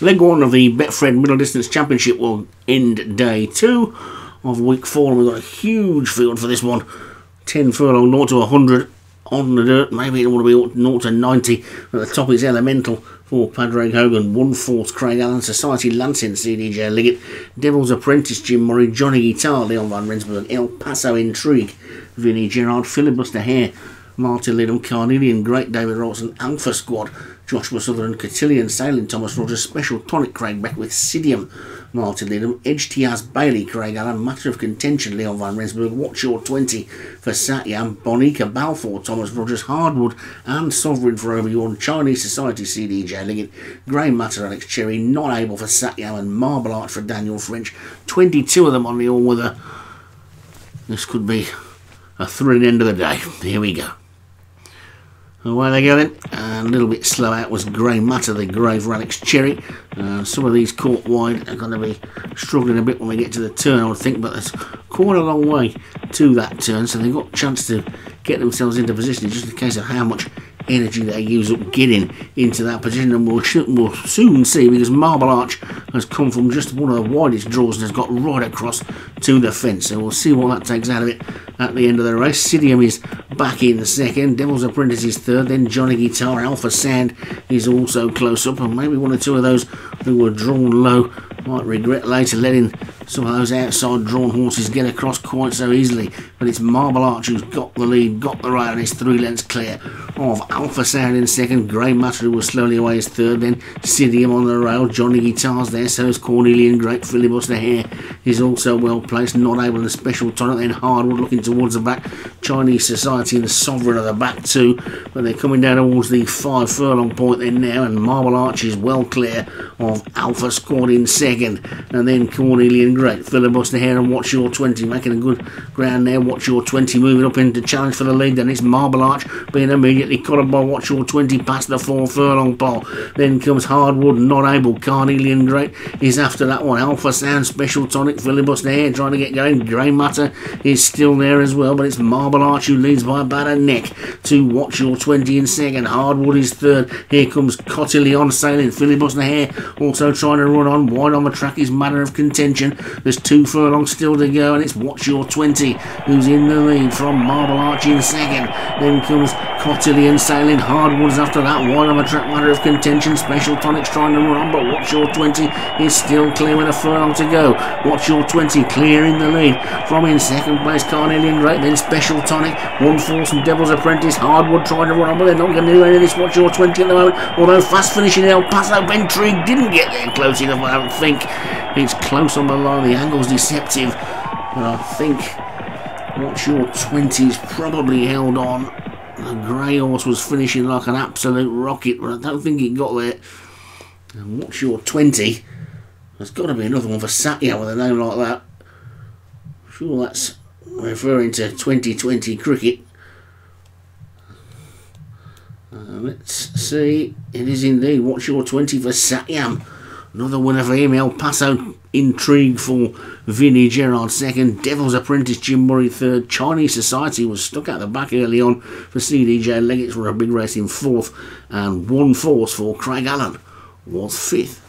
Leg one of the Betfred Middle Distance Championship will end day two of week four, and we've got a huge field for this one. 10 furlong, 0 to 100 on the dirt. Maybe it will want to be 0 to 90. At the top is Elemental for Padraig Hogan. One fourth, Craig Allen. Society Lansing, CDJ Liggett. Devil's Apprentice, Jim Murray. Johnny Guitar, Leon Van Rensburg. El Paso Intrigue, Vinnie Gerard. Filibuster Hare. Martin Lidham, Carnelian, Great David Robertson, Alpha Squad, Joshua Sutherland, Cotillion, Sailing, Thomas Rogers, Special Tonic, Craig Beck with Sidium, Martin Lidham, Edge Tiaz, Bailey, Craig Allen, Matter of Contention, Leon Van Rensburg, Watch Your 20 for Satyam, Bonica, Balfour, Thomas Rogers, Hardwood, and Sovereign for Overyorn, Chinese Society, CD Liggett, Grey Matter, Alex Cherry, Not Able for Satyam, and Marble Arch for Daniel French. 22 of them on the all-weather. This could be a thrilling end of the day. Here we go. Away they go then. And a little bit slow out was Grey Matter, the Grave Alex Cherry. Uh, some of these caught wide are going to be struggling a bit when we get to the turn, I would think, but there's quite a long way to that turn, so they've got a chance to get themselves into position. Just in case of how much energy they use up getting into that position, and we'll, we'll soon see because Marble Arch has come from just one of the widest draws and has got right across to the fence. So we'll see what that takes out of it at the end of the race. Sidium is back in the second, Devil's Apprentice is third, then Johnny Guitar, Alpha Sand is also close up, and maybe one or two of those who were drawn low might regret later letting some of those outside drawn horses get across quite so easily. But it's Marble Arch who's got the lead, got the rail, and is three lengths clear of Alpha Sound in second. Grey Matter who was slowly away as third. Then Sidium on the rail. Johnny Guitars there. So is Cornelian Great. Filibuster Hare is also well placed. Not able to special tonic. Then Hardwood looking towards the back. Chinese Society and the Sovereign of the back too. But they're coming down towards the five furlong point then now. And Marble Arch is well clear of Alpha Squad in second. And then Cornelian Great. Filibuster Hare and Watch Your 20 making a good ground there. Watch Your 20 moving up into challenge for the lead. Then it's Marble Arch being immediately caught up by Watch Your 20 past the four furlong pole. Then comes Hardwood, not able. Carnelian Great is after that one. Alpha Sound, Special Tonic, Filibuster Hare trying to get going. Grey Matter is still there as well, but it's Marble Arch who leads by about a neck to Watch Your 20 in second. Hardwood is third. Here comes Cotillion sailing. Filibuster Hare also trying to run on. Wide on the track is Matter of Contention. There's two furlongs still to go, and it's Watch Your 20 who's in the lead from Marble Arch in second. Then comes Cotillion sailing. Hardwoods after that. Wide on the track, Matter of Contention. Special Tonics trying to run but Watch Your 20 is still clear with a furlong to go. Watch Your 20 clear in the lead. From in second place, Carnelian Great, then Special Tonic. One falls and Devil's Apprentice. Hardwood trying to run on, but they're not going to do any of this. Watch Your 20 at the moment. Although fast finishing El Paso Intrigue didn't get there close enough, I don't think. It's close on the line. The angle's deceptive. But I think Watch Your 20's probably held on. The grey horse was finishing like an absolute rocket, but I don't think it got there. And Watch Your 20? There's got to be another one for Satya with a name like that. Sure, that's referring to 2020 cricket. Uh, let's see. It is indeed. Watch Your 20 for Satyam. Another winner for him. El Paso Intrigue for Vinnie Gerard second. Devil's Apprentice Jim Murray third. Chinese Society was stuck out the back early on for CDJ Leggett's for a big race in fourth. And one force for Craig Allen was fifth.